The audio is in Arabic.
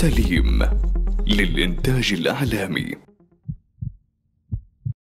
سليم للإنتاج الإعلامي.